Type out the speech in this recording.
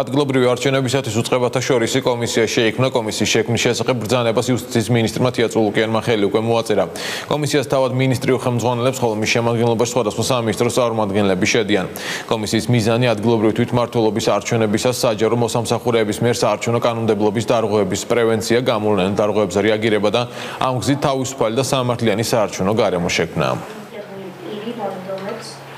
ადგილობრივი არჩევნებისათვის უწყებათა შორისი კომისია შეიქმნა. კომისიის შექმნის შესახებ ბრძანებას იუსტიციის მინისტრმა თიაწულ ლუკიანმა ხელი უკვე მოაწერა. კომისიას თავად მინისტრი უხელმძღვანელებს, ხოლო მის შემადგენლობაში სხვადასხვა სამინისტროს წარმომადგენლები შედიან. კომისიის მიზანი ადგილობრივი თვითმმართველობის არჩევნებისას საჯარო მოსამსახურეების მიერ საარჩევნო კანონმდებლობის დარღვევების პრევენცია, გამოვლენა დარღვევებზე რეაგირება და ამ გზით თავისუფალი და სამართლიანი საარჩევნო გარემო შექმნა. Thank you.